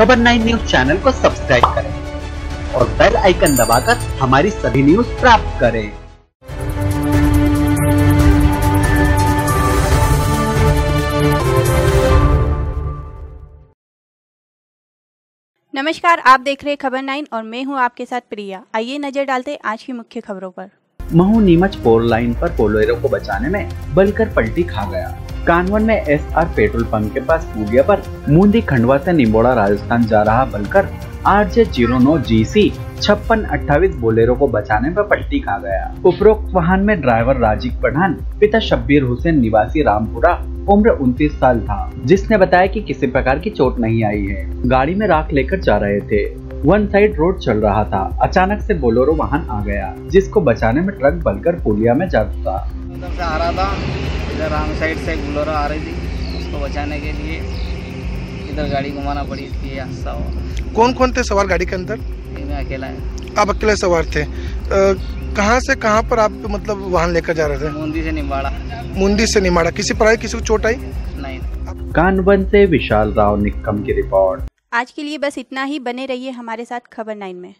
खबर nine news channel को subscribe करें और बेल आइकन दबाकर हमारी सभी न्यूज़ प्राप्त करें। नमस्कार आप देख रहे हैं खबर नाइन और मैं हूँ आपके साथ प्रिया। आइए नज़र डालते हैं आज की मुख्य खबरों पर। महू नीमच फोर लाइन पर पोलोरो को बचाने में बलकर पलटी खा गया। कानवन में एस आर पेट्रोल पंप के पास पुलिया पर मुंदी खंडवा से निम्बोड़ा, राजस्थान जा रहा बलकर आर जे ज़ीरो नौ जी सी छप्पन अट्ठाईस बोलेरो को बचाने पर पलटी खा गया। उपरोक्त वाहन में ड्राइवर राजीव पठान पिता शब्बीर हुसैन, निवासी रामपुरा, उम्र 29 साल था, जिसने बताया कि किसी प्रकार की चोट नहीं आई है। गाड़ी में राख लेकर जा रहे थे। वन साइड रोड चल रहा था। अचानक से बोलेरो वाहन आ गया, जिसको बचाने में ट्रक बलकर पुलिया में जा था। इधर राम साइड से बुलोरो आ रही थी उसको बचाने के लिए इधर गाड़ी घुमाना पड़ी इसलिए हादसा हुआ। कौन कौन थे सवार गाड़ी के अंदर? मैं अकेला है। आप अकेले सवार थे। कहाँ से कहाँ पर आप मतलब वाहन लेकर जा रहे थे? बूंदी से निम्बाड़ा। मुंदी से निमाड़ा किसी पर आई किसी को चोट आई? नहीं। कानवन से विशाल राव निकम की रिपोर्ट। आज के लिए बस इतना ही। बने रहिए हमारे साथ खबर नाइन में।